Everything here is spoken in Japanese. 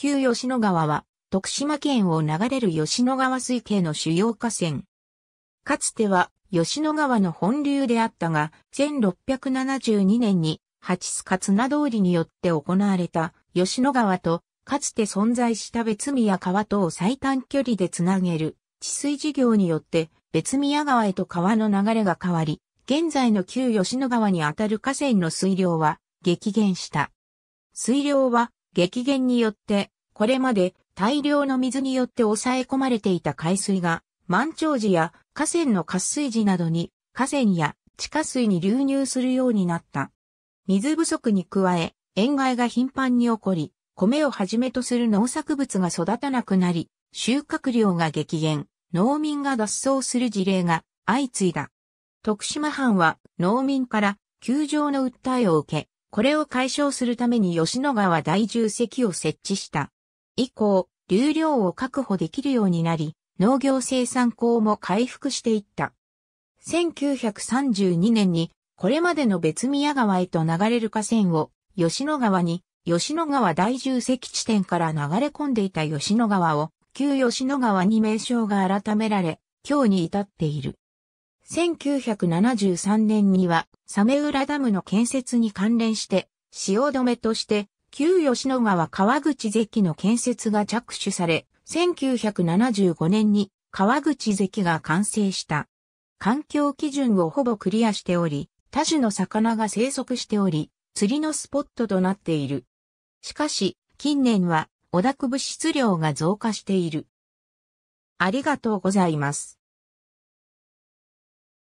旧吉野川は、徳島県を流れる吉野川水系の主要河川。かつては、吉野川の本流であったが、1672年に、八須勝名通りによって行われた、吉野川と、かつて存在した別宮川とを最短距離でつなげる、治水事業によって、別宮川へと川の流れが変わり、現在の旧吉野川にあたる河川の水量は激減した。水量は激減によって、これまで大量の水によって抑え込まれていた海水が、満潮時や河川の渇水時などに河川や地下水に流入するようになった。水不足に加え、塩害が頻繁に起こり、米をはじめとする農作物が育たなくなり、収穫量が激減、農民が脱走する事例が相次いだ。徳島藩は農民から窮状の訴えを受け、これを解消するために吉野川大重石を設置した。以降、流量を確保できるようになり、農業生産口も回復していった。1932年に、これまでの別宮川へと流れる河川を、吉野川に、吉野川大重石地点から流れ込んでいた吉野川を、旧吉野川に名称が改められ、今日に至っている。1973年には、サメ浦ダムの建設に関連して、潮止めとして、旧吉野川川口関の建設が着手され、1975年に川口関が完成した。環境基準をほぼクリアしており、多種の魚が生息しており、釣りのスポットとなっている。しかし、近年は、オダク物質量が増加している。ありがとうございます。